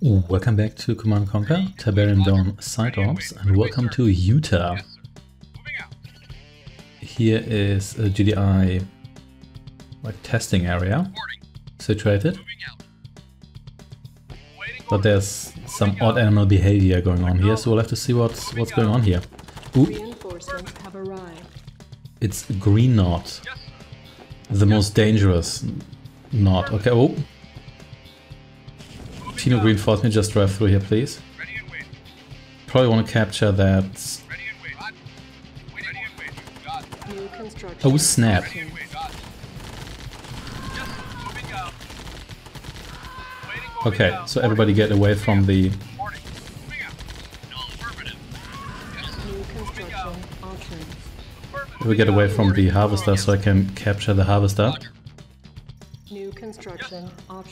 Welcome back to Command Conquer, Tiberian Dawn Side Ops, and welcome to Utah. Here is a GDI like testing area situated, but there's some odd animal behavior going on here, so we'll have to see what's what's going on here. Ooh, Reinforcements have arrived. it's green Nod, the most dangerous Nod. Okay, oh. Tino reinforcement, just drive through here, please. Probably want to capture that. Oh, snap. Okay, so everybody get away from the. We get away from the harvester so I can capture the harvester.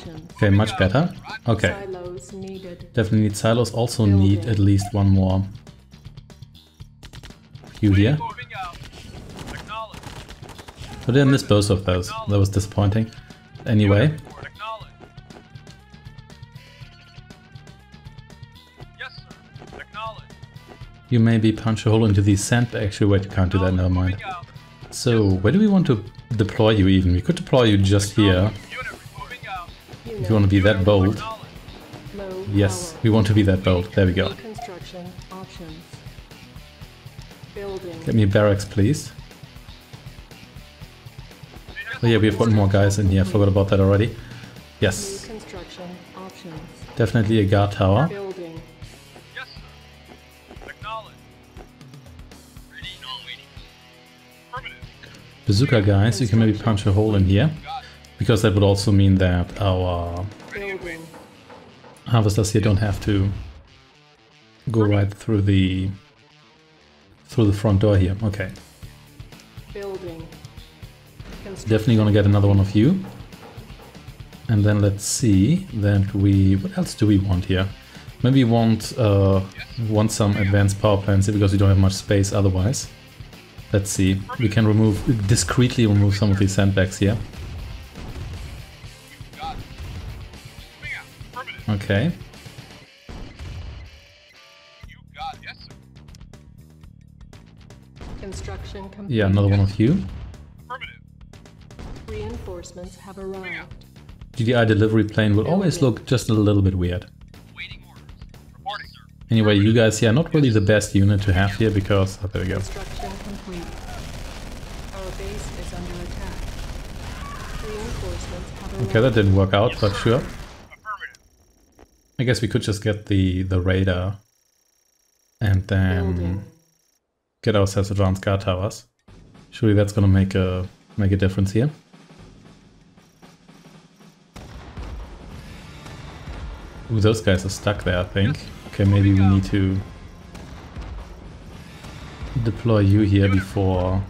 New construction options. Okay, much better. Okay, definitely need silos. Also need at least one more. Few here. But I missed both of those. That was disappointing. Anyway, you maybe punch a hole into these sandbags. Actually, wait, you can't do that. Never mind. So, where do we want to deploy you even? We could deploy you just here. If you want to be that bold. Yes, we want to be that bold. There we go. Options. Building. Get me barracks, please. Oh yeah, we have one more guys in here. I forgot about that already. Yes, definitely a guard tower. Building. Bazooka guys, you can maybe punch a hole in here. Because that would also mean that our harvesters here don't have to go right through the through the front door here. Okay, Building. Definitely gonna get another one of you. And then let's see that we... What else do we want here? Maybe we want, uh, want some advanced power plants here because we don't have much space otherwise. Let's see. We can remove discreetly remove some of these sandbags here. Okay. Construction complete. Yeah, another one of you. Reinforcements have arrived. GDI delivery plane will always look just a little bit weird. Anyway, you guys here are not really the best unit to have here because... Oh, there we go. Construction complete. Our base is under attack. Reinforcements have arrived. Okay, that didn't work out, but sure. I guess we could just get the, the radar and then Building. get ourselves advanced guard towers. Surely that's gonna make a make a difference here. Ooh, those guys are stuck there, I think. Okay, maybe we need to deploy you here before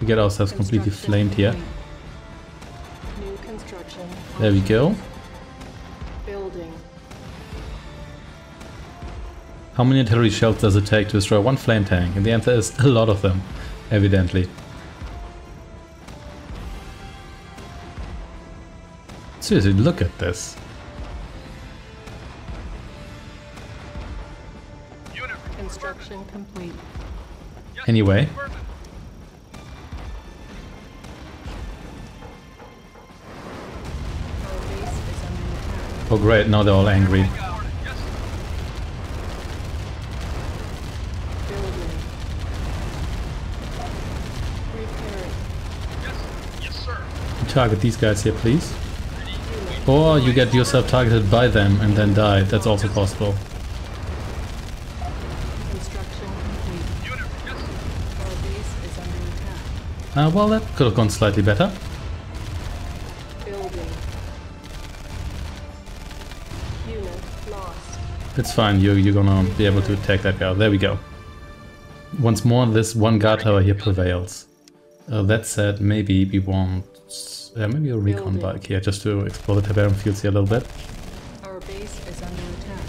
we get ourselves completely flamed here. complete. New construction. There we go. How many artillery shells does it take to destroy one flame tank? And the answer is a lot of them, evidently. Seriously, look at this. Construction complete. Anyway, Our base is under attack. oh great, now they're all angry. Building. Repairing. Target these guys here, please. Or you get yourself targeted by them and then die. That's also possible. Construction complete. Our base is under attack. Uh, well, that could have gone slightly better. Building. Unit lost. It's fine, you, you're gonna be able to attack that guy. There we go. Once more, this one guard tower here prevails. Uh, that said, maybe we want... Uh, maybe a recon Building. bike here, just to explore the Tiberium fields here a little bit. Our base is under attack.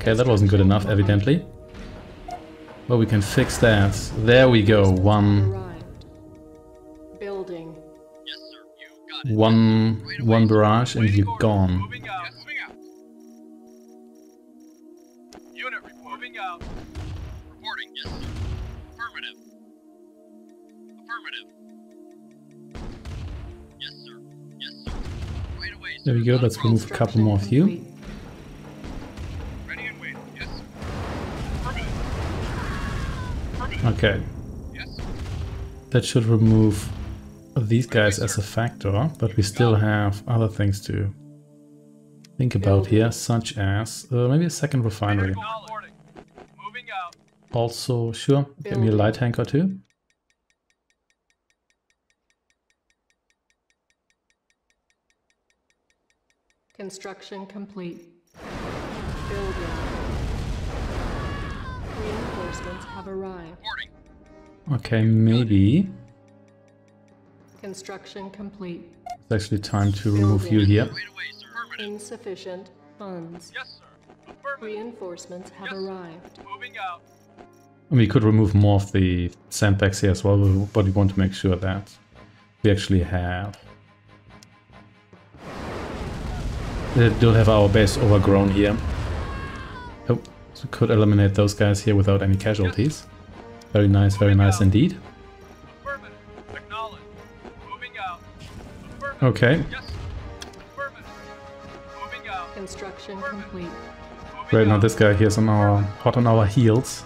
Okay, that wasn't good enough, evidently. But we can fix that. There we go, one... Building. Yes, sir. You got one one barrage and you're gone. Moving There we go, let's remove a couple more of you. Okay, that should remove these guys as a factor, but we still have other things to think about here, such as uh, maybe a second refinery. Also, sure, give me a light tank or two. Construction complete. Building. Reinforcements have arrived. Okay, maybe Construction complete. it's actually time to remove you here. Right away, sir. Affirmative. Insufficient funds. Yes, sir. Reinforcements have Yes. arrived. Moving out. And we could remove more of the sandbags here as well, but we want to make sure that we actually have uh, don't have our base overgrown here. Oh, so could eliminate those guys here without any casualties. Very nice, very nice indeed. Affirmative. Acknowledge. Moving out. Affirmative. Okay, Yes. Affirmative. Moving out. Construction complete. Right. Now this guy here's on our hot on our heels.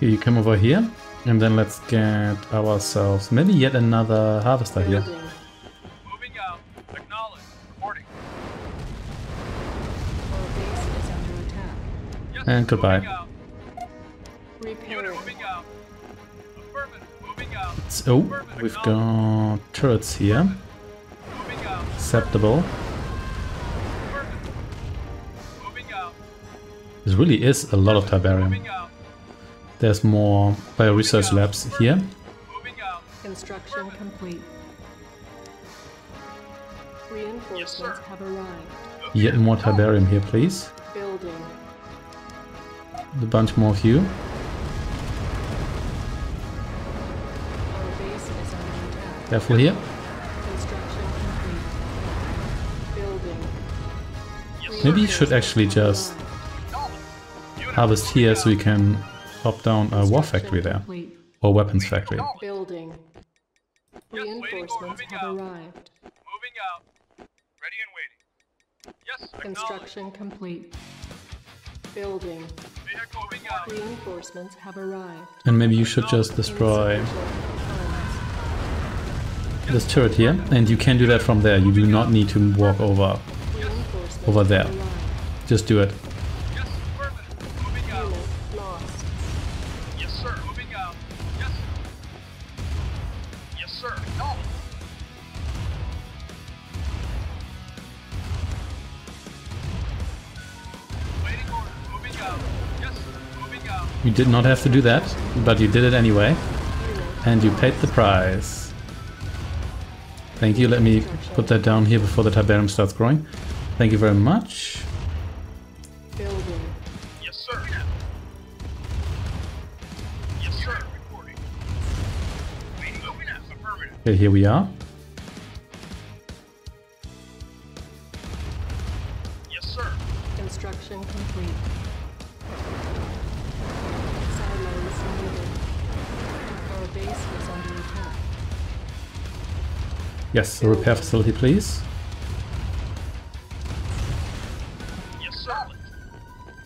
You come over here, and then let's get ourselves maybe yet another harvester here. Moving out. Acknowledge. Reporting. Our base is under attack. Yes. And goodbye. Moving out. Unit Repairing. moving out. Affirmative. Moving out. So oh, we've got turrets here, acceptable. Affirmative. Moving out. There really is a lot of Tiberium. Moving out. There's more bio research labs here. Moving out. Construction complete. Reinforcements have arrived. Yet more Tiberium here, please. Building. A bunch more of you. Our base is under attack. Careful here. Construction complete. Building. Maybe you should actually just harvest here so we can pop down a uh, war factory there. Complete. Or weapons factory. Building. Reinforcements have out. arrived. Moving out. Ready and waiting. Yes. Construction complete. Building. Vehicle moving out. Reinforcements have arrived. And maybe you should just destroy Insufficient funds. this turret here. And you can do that from there. You do not need to walk over. Over there. Just do it. Did not have to do that, but you did it anyway. And you paid the price. Thank you. Let me put that down here before the Tiberium starts growing. Thank you very much. building. Yes, sir. Yes, sir. Reporting. Waiting. Moving out. Affirmative. Okay, here we are. Yes, a repair facility, please. Yes, sir.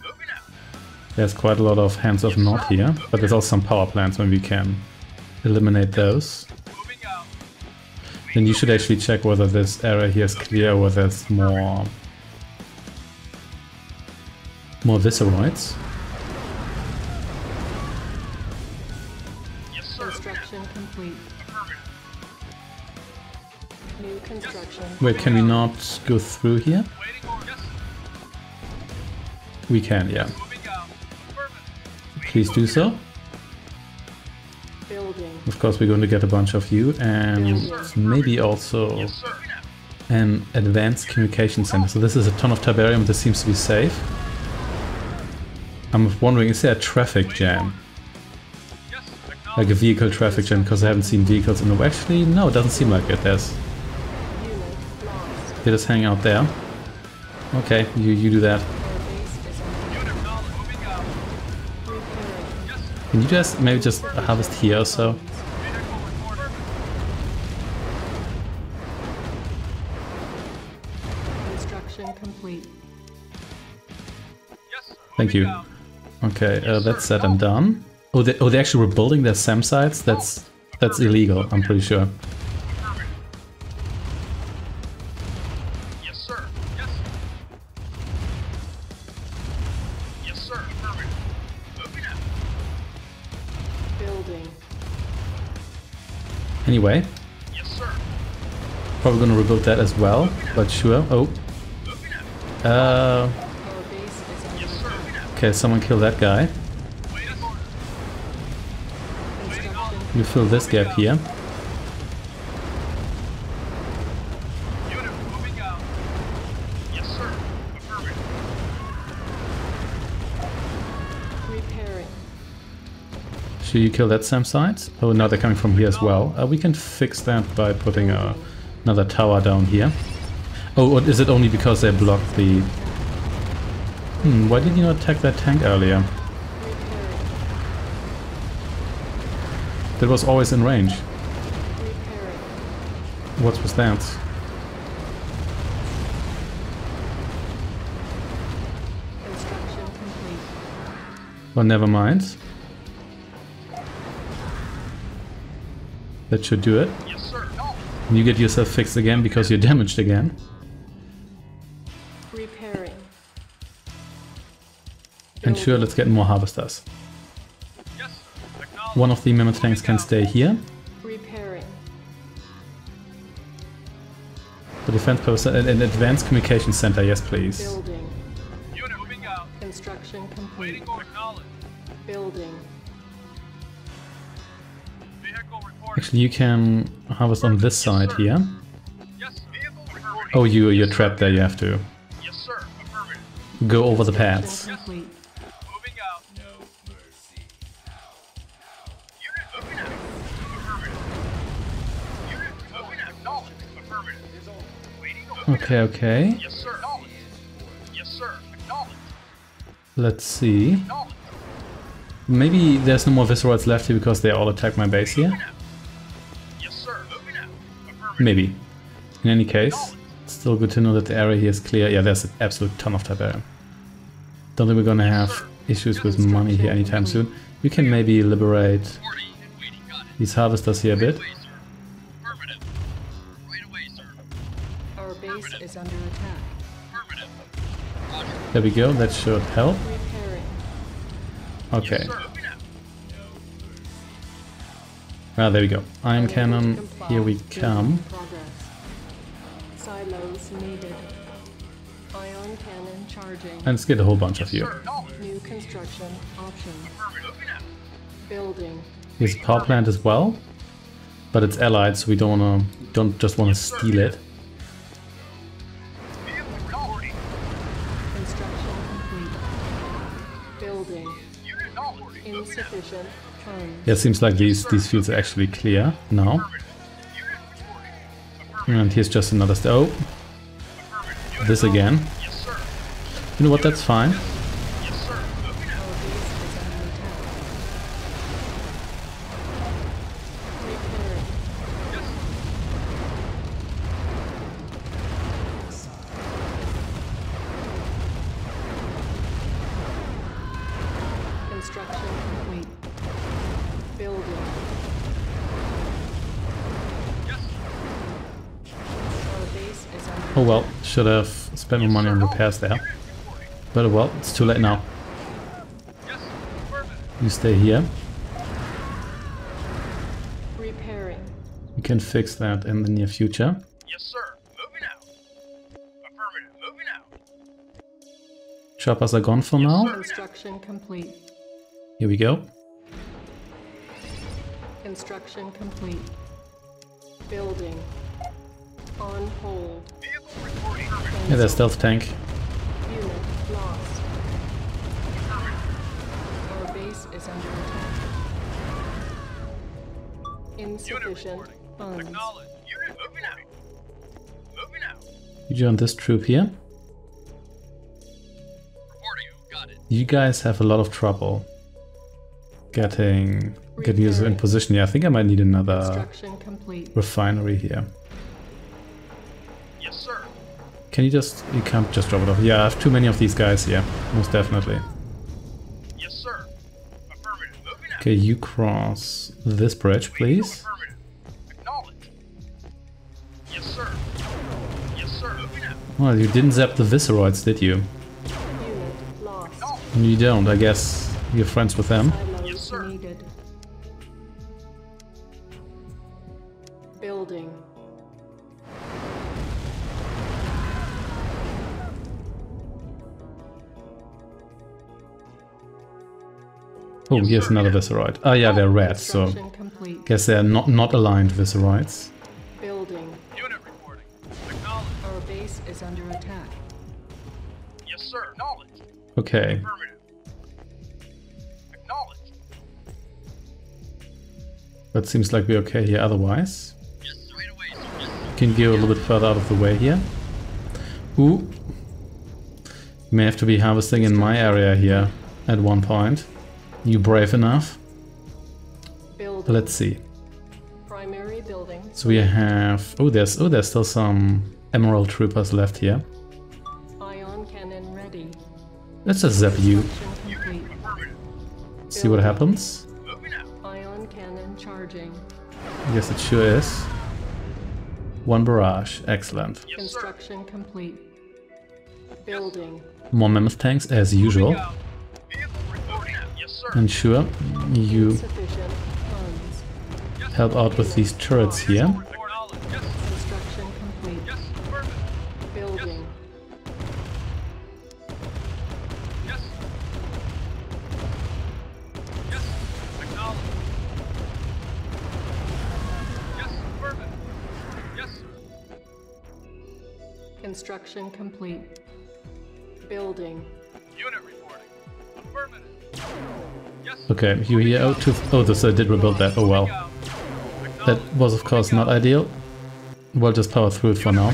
Moving out. There's quite a lot of Hands of Nod here, but there's also some power plants when we can eliminate those. Then you should actually check whether this area here is clear or there's more more visceroids. Wait, can we not go through here? We can, yeah. Please do so. Of course, we're going to get a bunch of you, and maybe also an advanced communication center. So this is a ton of Tiberium. This seems to be safe. I'm wondering, is there a traffic jam? Like a vehicle traffic jam, because I haven't seen vehicles in the... Actually, no, it doesn't seem like it. There's... They just hang out there. Okay, you, you do that. Our base is under Unit acknowledged. Moving out. repairing. Yes, Can you just maybe just harvest here or so? Construction complete. Yes, Thank you. Okay, uh, that's set and done. Oh, they, oh, they actually were building their SAM sites? That's that's illegal, I'm pretty sure. Anyway, Yes, sir. probably gonna rebuild that as well, but sure. Oh, Moving out. Our uh, base is under Yes, sir. attack. Moving out. okay, someone kill that guy. Waiting order. Construction You fill this gap here. Should you kill that SAM site? Oh, now they're coming from here as well. Uh, we can fix that by putting uh, another tower down here. Oh, or is it only because they blocked the... Hmm, why did you not attack that tank earlier? That was always in range. What was that? Well, never mind. That should do it. Yes, sir. No. And you get yourself fixed again because you're damaged again. Repairing. And sure, let's get more harvesters. Yes, One of the mammoth tanks can stay here. Repairing. The defense post and an advanced communication center, yes please. Building. Unit moving out. Construction complete. Waiting order. Acknowledged. Building. Actually, you can harvest on this side here. Oh, you, you're trapped there, you have to go over the paths. Okay, okay. Let's see. Maybe there's no more Visceroids left here because they all attack my base here. Maybe. In any case, still good to know that the area here is clear. Yeah, there's an absolute ton of Tiberium. Don't think we're gonna have issues with money here anytime soon. We can maybe liberate 40 and waiting. Got it. these harvesters here a bit. There we go, that should help. Okay. Ah, there we go. Ion cannon, here we come. Silos needed. Ion cannon charging. And let's get a whole bunch of you. Sir. New construction options. Affirmative. Moving out. Building. Here's a power plant as well. But it's allied, so we don't wanna don't just wanna steal it. Construction complete. Building. Unit acknowledged. Moving out. Insufficient funds. Yeah, it seems like these these fields are actually clear now. And here's just another st- oh, this again. You know what, that's fine. Oh well, should have spent more money on repairs there. Unit reporting. But well, it's too late now. You stay here. repairing. We can fix that in the near future. Yes, sir. Moving out. Affirmative. Moving out. Choppers are gone for now. Construction complete. Here we go. Construction complete. Building. On hold. Yeah, there's stealth tank. Unit lost. Our base is under attack. Insufficient funds. Moving out. Moving out. You join this troop here. Reporting. Got it. You guys have a lot of trouble getting getting you in position. Yeah, I think I might need another refinery here. Yes, sir. Can you just you can't just drop it off? Yeah, I have too many of these guys here, most definitely. Yes, sir. Affirmative. Moving. Okay, you cross this bridge, please. Yes, sir. Yes, sir. Well, you didn't zap the Visceroids, did you? Unit lost. You don't. I guess you're friends with them. Oh, Yes, here's sir. another Visceroid. Oh yeah, they're red, so Construction complete. guess they're not not aligned Visceroids. Building. Unit reporting. Acknowledge. Our base is under attack. Yes, sir. Acknowledge. Okay, Acknowledge. that seems like we're okay here. Otherwise, Yes, right away, sir. Yes, can go a little bit further out of the way here. Ooh, may have to be harvesting in my area here at one point. You brave enough? Building. Let's see. Primary building. So we have oh there's oh there's still some Emerald Troopers left here. Ion cannon ready. Let's just zap you. Construction complete. Affirmative. See what happens. Ion cannon charging. Yes, it sure is. One barrage, excellent. Yes. Construction complete. Building. More mammoth tanks as usual. Out. Vehicle reporting. Yes, sir. And sure, you help out with these turrets here. Construction complete. Building. Okay, you here. Oh, two, oh, this I did rebuild that. Oh well. That was of course not ideal. We'll just power through it for now.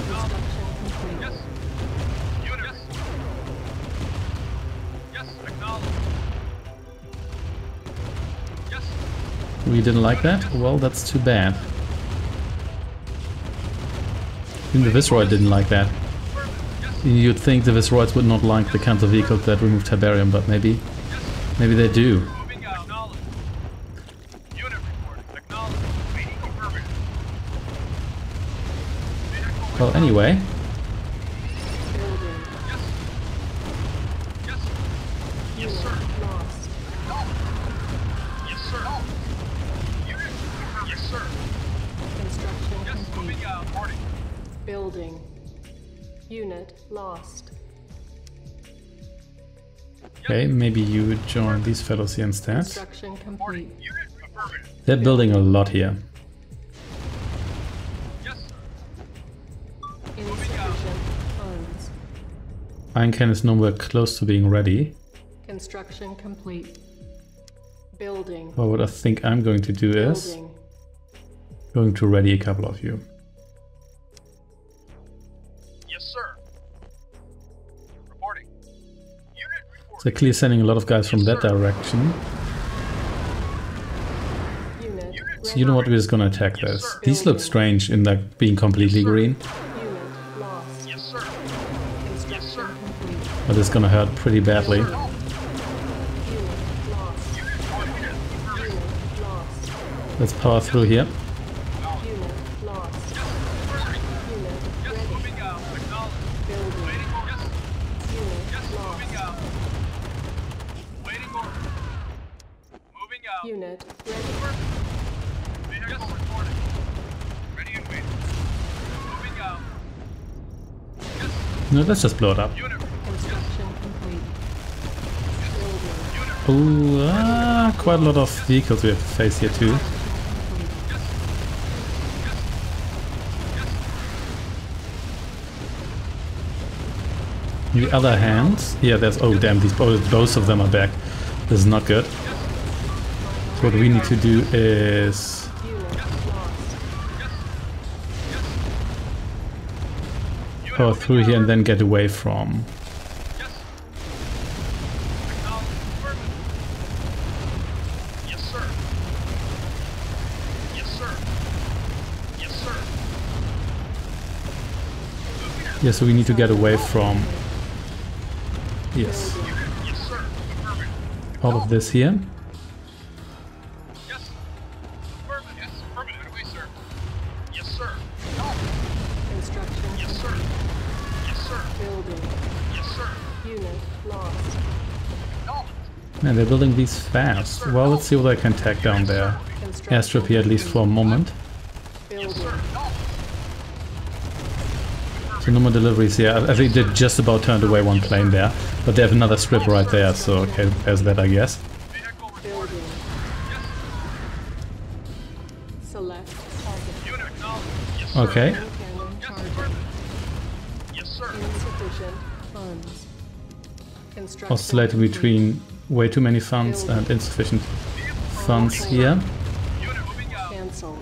We didn't like that? Well, that's too bad. Even the Visceroid didn't like that. You'd think the Visceroids would not like the counter vehicle that removed Tiberium, but maybe, maybe they do. Moving out. Acknowledge. Unit reporting. Acknowledge. Waiting affirmative. Vehicle Well, anyway, Building. Yes. Yes. Yes, sir. Unit lost. Yes, sir. Unit. Yes, sir. Construction Yes. complete. Moving out. Reporting. Building. Unit lost. okay, maybe you would join these fellows here instead. Construction complete. Unit affirmative. They're building a lot here. Ion Can is nowhere close to being ready. Construction complete. Building. Well, what I think I'm going to do is going to ready a couple of you. Yes, sir. Reporting. Unit reporting. So clearly sending a lot of guys from that direction. Unit. So you know what, we're just gonna attack this. These look strange in like being completely green, Unit lost. Yes, sir. But it's gonna hurt pretty badly. Let's power through here. let's just blow it up. Ooh, ah, quite a lot of vehicles we have to face here too. The other hand, yeah, there's, oh damn, these both, both of them are back. This is not good. So what we need to do is power through here and then get away from. Yes. Acknowledged. Affirmative. Yes, sir. Yes, sir. Yes, sir. Moving out. Yeah, so we need to get away from. Yes, Yes, sir. Affirmative. all of this here. And they're building these fast. Well, let's see what I can take down there. Airstrip here at least for a moment. Yes, building. sir. Acknowledged. So no more deliveries here. I think they just about turned away one plane there. But they have another strip right there, so okay, there's that I guess. Vehicle reported. Building. Select target. Unit acknowledged. Yes, sir. Okay. Cannon Yes, charging. affirmative. Yes, sir. Insufficient funds. Construction Oscillating between way too many funds and insufficient funds here. Unit moving. Cancel.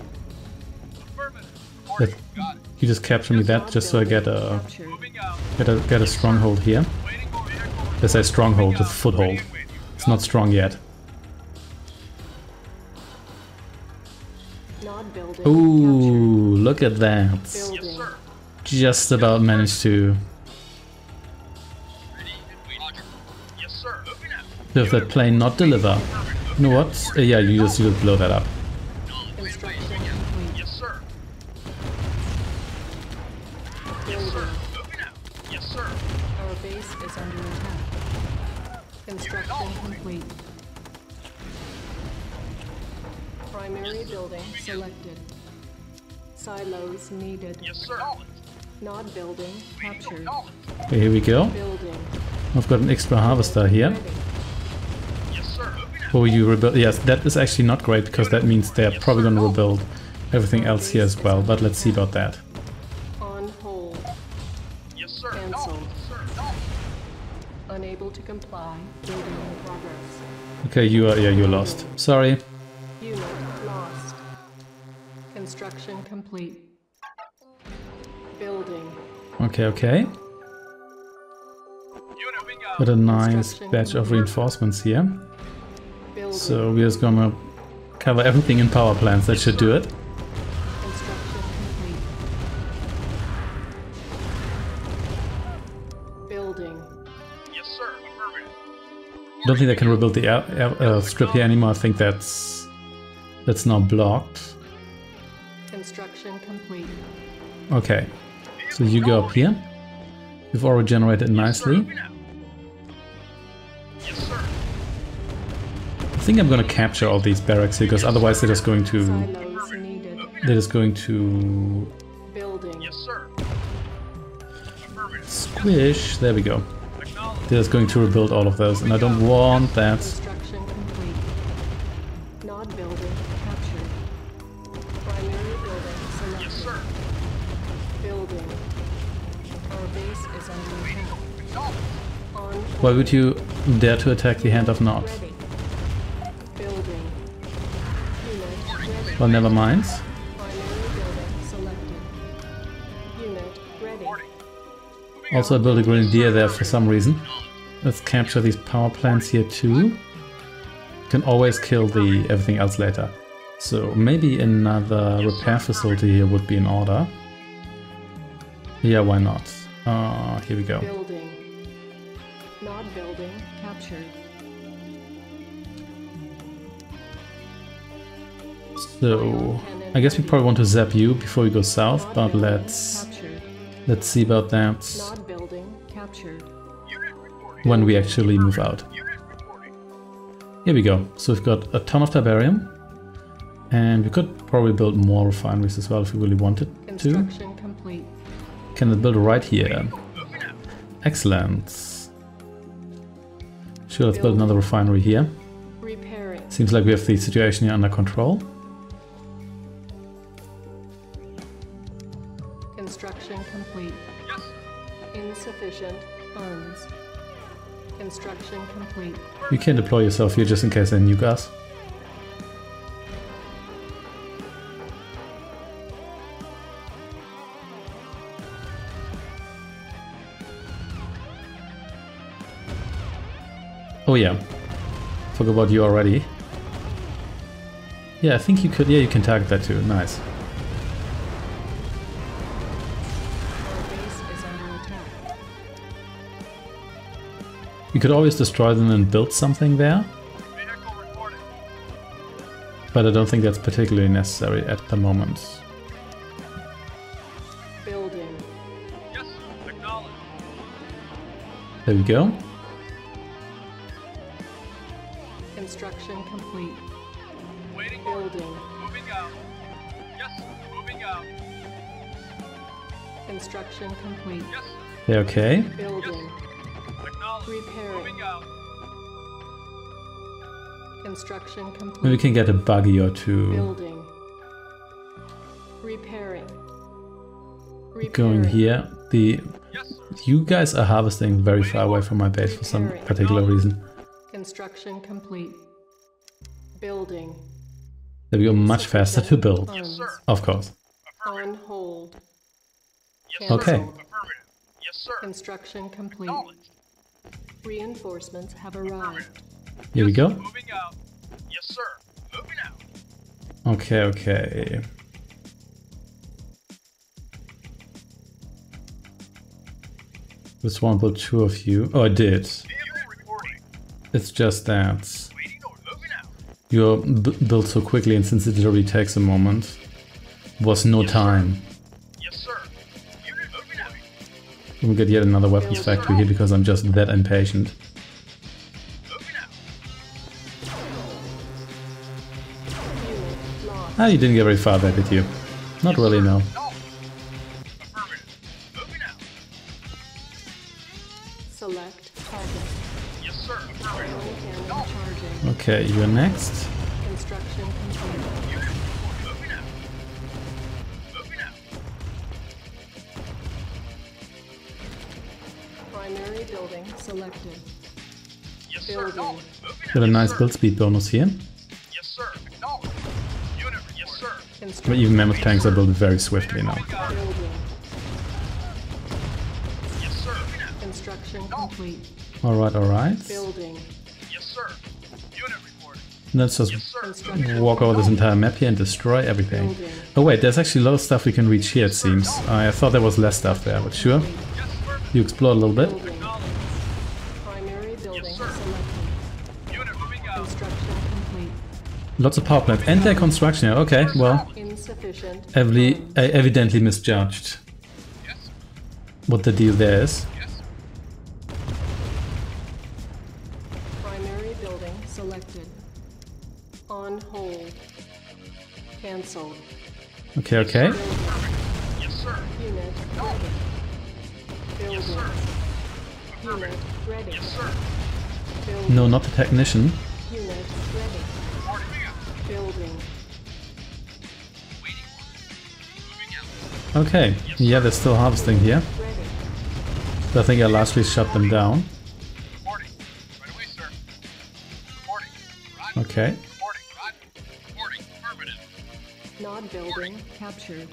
Affirmative. That, Reporting. Got it. you just capture me that just so I get a Captured. Moving out. get a get a stronghold here. Waiting for vehicle. Let's say stronghold, it's foothold. Waiting, waiting. You It's not strong yet. Ooh, look at that. Captured. Yes, Building. sir. Just about managed to Moving out. that plane not deliver. You know what? Uh, yeah, you just you just blow that up. Construction complete. Yes, sir. Yes, Building. sir. Moving out. Yes, sir. Our base is under attack. Construction complete. Primary building selected. Silos needed. Yes, sir. Acknowledged. Building captured. Okay, here we go. Building. I've got an extra harvester here. Ready. Will you rebuild? Yes, that is actually not great because that means they're probably going to rebuild everything else here as well. But let's see about that. On hold. Yes, sir. Cancel. Acknowledged. Sir. Acknowledged. Unable to comply. Building in progress. Okay, you are yeah you're lost. Sorry. Unit lost. Construction complete. Building. Okay, okay. Unit. Got a nice batch of reinforcements here. Building. So we're just gonna cover everything in power plants. That should do it. Construction. Building. Yes, sir. Affirmative. Don't think they can rebuild the air, air, uh, strip here anymore. I think that's that's now blocked. Construction complete. Okay, so you go up here. You've already generated nicely. Yes, sir. I think I'm gonna capture all these barracks here because otherwise they're just going to Silos they're just going to Building. Yes, sir. Affirmative. squish. There we go. Acknowledged. They're just going to rebuild all of those, and I don't want that. Construction complete. Nod building captured. Primary building selected. Yes, sir. Building. Our base is under attack. Acknowledged. On Why would you dare to attack the Hand of Nod? Well, never mind. Also, I built a grenadier there for some reason. Let's capture these power plants here too. Can always kill the everything else later. So maybe another repair facility here would be in order. Yeah, why not? Uh, here we go. Building. Nod building captured. So I guess we probably want to zap you before we go south, but let's let's see about that Nod building captured. Unit reporting. when we actually move out. Here we go. So we've got a ton of Tiberium. And we could probably build more refineries as well if we really wanted to. Construction complete. Can it build right here? Excellent. Sure, let's build another refinery here. Seems like we have the situation here under control. You can deploy yourself here just in case they nuke us. Oh yeah, forgot about you already. Yeah, I think you could, yeah, you can target that too, nice. You could always destroy them and build something there, but I don't think that's particularly necessary at the moment. Building. Yes, acknowledged. There we go. Construction complete. Waiting. Building. Moving out. Yes, moving out. Construction complete. Yes, Yeah, okay. Building. acknowledged. Repairing. Moving out. Construction complete. Maybe we can get a buggy or two Building. Repairing. Repairing. going here. The Yes. You guys are harvesting very far away from my base for some particular reason. Construction complete. Building. They go much faster to build, Yes, sir. of course. On hold. Yes. Okay. Cancelled. Yes, sir. Construction complete. Acknowledged. Reinforcements have arrived. Here we go. Moving out. Yes, sir. Moving out. Okay, okay. This one built two of you. Oh, I did. It's just that Waiting order. You're built so quickly and since it already takes a moment, was no time. We get yet another weapons factory here because I'm just that impatient. Moving out. Unit lost. Ah, you didn't get very far there, did you? Not really, no. No. Affirmative. Moving out. Select target. Yes, sir. Affirmative. Ion cannon charging. Okay, you're next. Got a Yes, nice sir. build speed bonus here. Yes, sir. Acknowledged. Unit. Yes, sir. But Construction even mammoth tanks are built very swiftly now. Moving out. building. Yes, sir. Construction complete. Alright, alright. Building. Yes, sir. Unit reporting. Let's just Yes, sir. Walk over this entire map here and destroy everything. Building. Oh wait, there's actually a lot of stuff we can reach here, it seems. I thought there was less stuff there, but sure. You explore a little bit. Lots of power plant. And their construction here. Okay, well, Insufficient. evidently, funds. Uh, I evidently misjudged Yes, what the deal there is. Yes. Primary building selected. On hold. Cancelled. Okay, okay. Yes, sir. Unit ready. Building. Yes, sir. Unit ready. Yes, sir. Building. No, not the technician. Unit ready. Building. Waiting order. Moving out. Okay, yeah, they're still harvesting here. So I think I largely shut them down. Reporting. Right away, sir. Reporting. Roger. Okay. Reporting. Roger. Reporting. Affirmative. Nod building captured.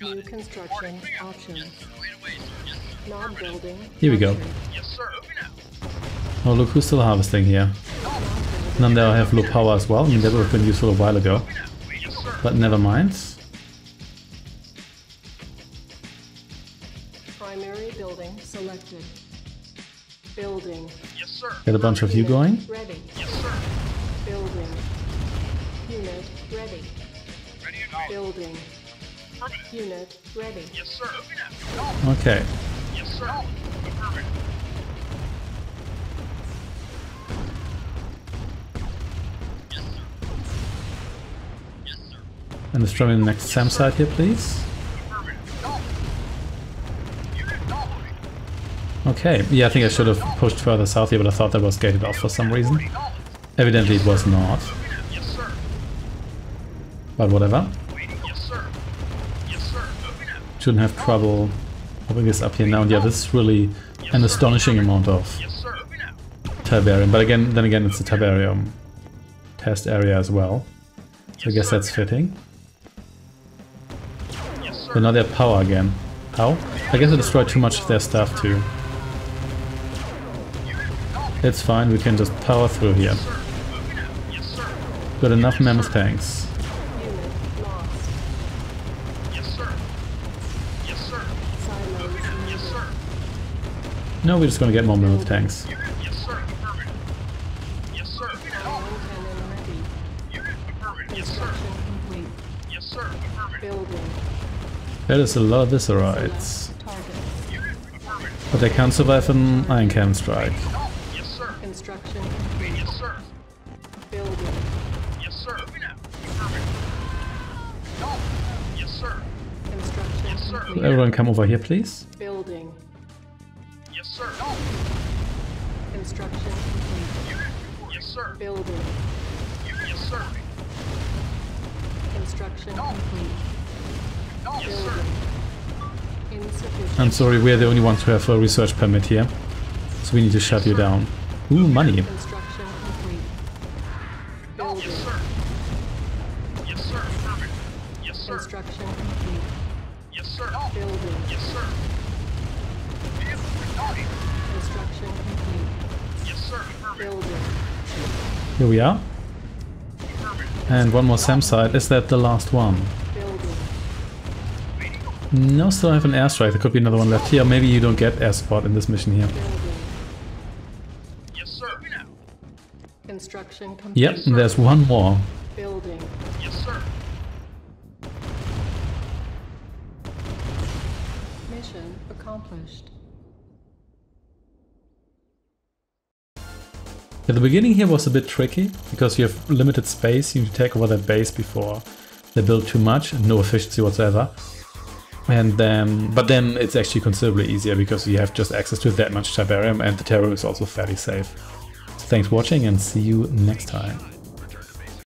New construction. Options. Yes, sir. Right away, sir. Yes, sir. Nod building. Here we go. captured. Yes, sir. Moving out. Oh, look who's still harvesting here. None there have low power as well. I mean, that would have been useful a while ago. Moving out. Yes, sir. But never mind. Primary building selected. Building. Yes, sir. Get a bunch of you going. Ready. Yes, sir. Building. Unit ready. Ready to go. Building. Unit ready. Yes, sir. Okay. Yes, sir. Affirmative. Yes, sir. Yes, sir. And try the next SAM site here, please. Okay, yeah, I think I should have pushed further south here, but I thought that was gated off for some reason. Evidently it was not, but whatever. Shouldn't have trouble Hoping this up here now. And yeah, this is really an astonishing amount of. Tiberium. But again, then again, it's a Tiberium test area as well. So I guess that's fitting. But now they have power again. How? I guess I destroyed too much of their stuff too. It's fine, we can just power through here. Got enough mammoth tanks. No, we're just gonna get more mammoth tanks. That is a lot of visceroids. Select target. Unit affirmative. But they can't survive an Ion cannon strike. Yes, sir. Construction. Yes, sir. Building. Yes, sir. Moving out. No. Yes, sir. Construction Yes, sir. Complete. everyone come over here, please? Building. Yes, sir. No. Construction Yes, sir. Building. Yes, sir. Construction complete. I'm sorry, we're the only ones who have a research permit here. So we need to shut you down. Ooh, money. Here we are. And one more SAM site. Is that the last one? Building. Waiting. No, still have an airstrike. There could be another one left here. Maybe you don't get air support in this mission here. Building. Yes, sir. Construction complete. Yep, there's one more. Building. Yes, sir. Mission accomplished. Yeah, the beginning here was a bit tricky because you have limited space. You need to take over that base before they build too much and no efficiency whatsoever. And then, but then it's actually considerably easier because you have just access to that much Tiberium and the terror is also fairly safe. Thanks for watching and see you next time.